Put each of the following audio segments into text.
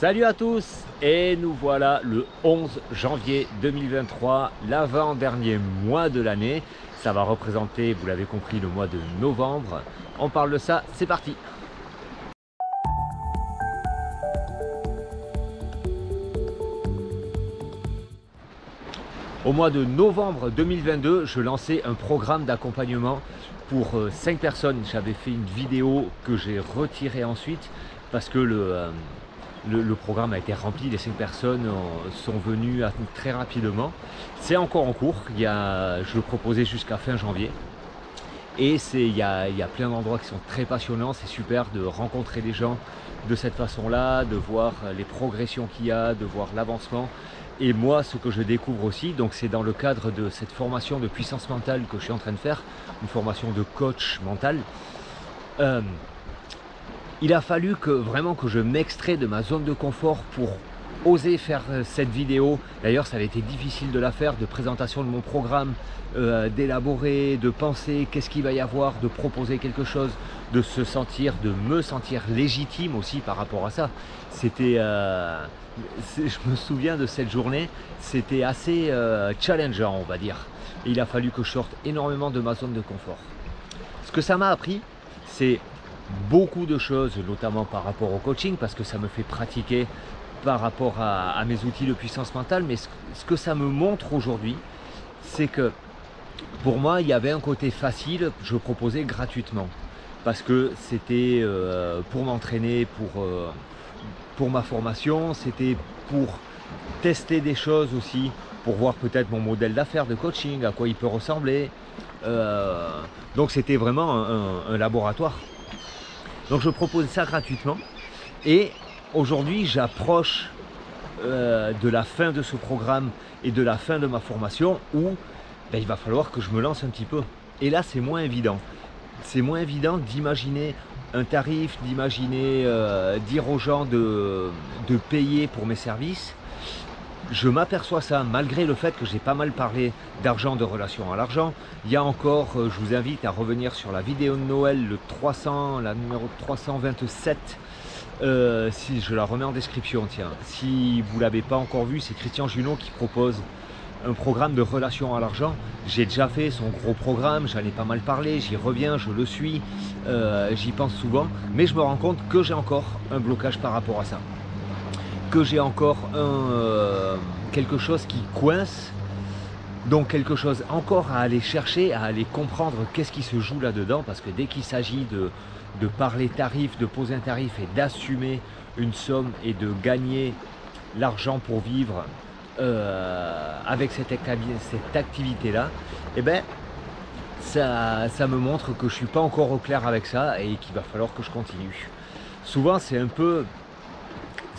Salut à tous et nous voilà le 11 janvier 2023, l'avant-dernier mois de l'année. Ça va représenter, vous l'avez compris, le mois de novembre. On parle de ça, c'est parti Au mois de novembre 2022, je lançais un programme d'accompagnement pour 5 euh, personnes. J'avais fait une vidéo que j'ai retirée ensuite parce que le, euh, le, programme a été rempli, les 5 personnes sont venues très rapidement. C'est encore en cours, il y a, je le proposais jusqu'à fin janvier. Et il y a, il y a plein d'endroits qui sont très passionnants, c'est super de rencontrer des gens de cette façon-là, de voir les progressions qu'il y a, de voir l'avancement. Et moi, ce que je découvre aussi, donc c'est dans le cadre de cette formation de puissance mentale que je suis en train de faire, une formation de coach mental. Euh, il a fallu que vraiment que je m'extrais de ma zone de confort pour oser faire euh, cette vidéo. D'ailleurs, ça avait été difficile de la faire, de présentation de mon programme, euh, d'élaborer, de penser qu'est-ce qu'il va y avoir, de proposer quelque chose, de se sentir, de me sentir légitime aussi par rapport à ça. C'était, euh, je me souviens de cette journée, c'était assez challengeant, on va dire. il a fallu que je sorte énormément de ma zone de confort. Ce que ça m'a appris, c'est beaucoup de choses, notamment par rapport au coaching, parce que ça me fait pratiquer par rapport à, mes outils de puissance mentale. Mais ce, que ça me montre aujourd'hui, c'est que pour moi, il y avait un côté facile, je proposais gratuitement. Parce que c'était euh, pour m'entraîner, pour, euh, pour ma formation, c'était pour tester des choses aussi, pour voir peut-être mon modèle d'affaires de coaching, à quoi il peut ressembler. Euh, donc c'était vraiment un laboratoire. Donc je propose ça gratuitement. Et aujourd'hui, j'approche euh, de la fin de ce programme et de la fin de ma formation où ben, il va falloir que je me lance un petit peu. Et là, c'est moins évident. C'est moins évident d'imaginer un tarif, d'imaginer, euh, dire aux gens de, de payer pour mes services je m'aperçois ça, malgré le fait que j'ai pas mal parlé d'argent, de relation à l'argent. Il y a encore, euh, je vous invite à revenir sur la vidéo de Noël, le 300, la numéro 327. Euh, si je la remets en description, tiens. Si vous ne l'avez pas encore vu, c'est Christian Junot qui propose un programme de relation à l'argent. J'ai déjà fait son gros programme, j'en ai pas mal parlé, j'y reviens, je le suis, euh, j'y pense souvent, mais je me rends compte que j'ai encore un blocage par rapport à ça que j'ai encore un, euh, quelque chose qui coince, donc quelque chose encore à aller chercher, à aller comprendre qu'est-ce qui se joue là-dedans, parce que dès qu'il s'agit de, parler tarif, de poser un tarif et d'assumer une somme et de gagner l'argent pour vivre euh, avec cette, activité-là, eh ben, ça, ça me montre que je ne suis pas encore au clair avec ça et qu'il va falloir que je continue. Souvent, c'est un peu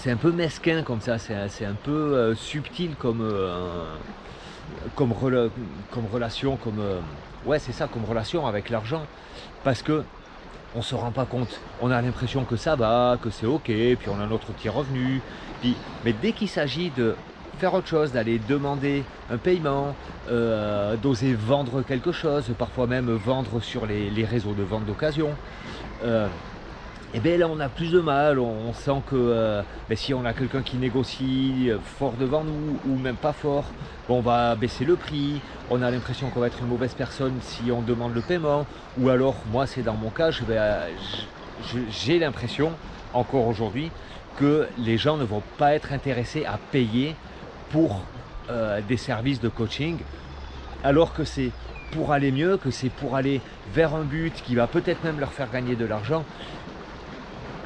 c'est un peu mesquin comme ça, c'est un peu euh, subtil comme, euh, comme, relation, comme euh, ouais c'est ça, comme relation avec l'argent, parce que on se rend pas compte, on a l'impression que ça va, que c'est ok, puis on a notre petit revenu, puis mais dès qu'il s'agit de faire autre chose, d'aller demander un paiement, d'oser vendre quelque chose, parfois même vendre sur les réseaux de vente d'occasion et eh bien là on a plus de mal, on, sent que euh, ben, si on a quelqu'un qui négocie euh, fort devant nous ou même pas fort, on va baisser le prix, on a l'impression qu'on va être une mauvaise personne si on demande le paiement, ou alors moi c'est dans mon cas, j'ai l'impression encore aujourd'hui que les gens ne vont pas être intéressés à payer pour euh, des services de coaching, alors que c'est pour aller mieux, que c'est pour aller vers un but qui va peut-être même leur faire gagner de l'argent.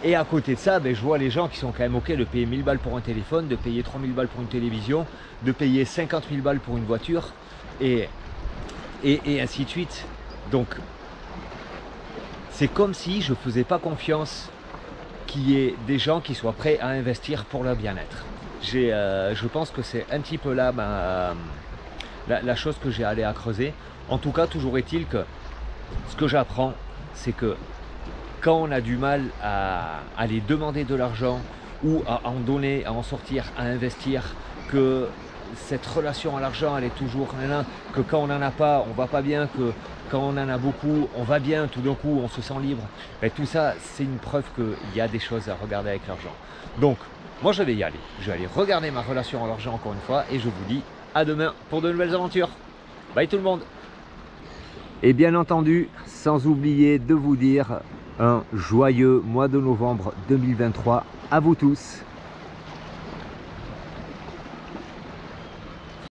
Et à côté de ça, ben, je vois les gens qui sont quand même ok de payer 1000 balles pour un téléphone, de payer 3000 balles pour une télévision, de payer 50 000 balles pour une voiture, et, et, ainsi de suite. Donc, c'est comme si je ne faisais pas confiance qu'il y ait des gens qui soient prêts à investir pour leur bien-être. Euh, je pense que c'est un petit peu là la, la chose que j'ai allé à creuser. En tout cas, toujours est-il que ce que j'apprends, c'est que quand on a du mal à aller demander de l'argent ou à en donner, à en sortir, à investir, que cette relation à l'argent, elle est toujours que quand on n'en a pas, on va pas bien, que quand on en a beaucoup, on va bien, tout d'un coup, on se sent libre. Et tout ça, c'est une preuve qu'il y a des choses à regarder avec l'argent. Donc, moi, je vais y aller. Je vais aller regarder ma relation à l'argent encore une fois et je vous dis à demain pour de nouvelles aventures. Bye tout le monde Et bien entendu, sans oublier de vous dire un joyeux mois de novembre 2023 à vous tous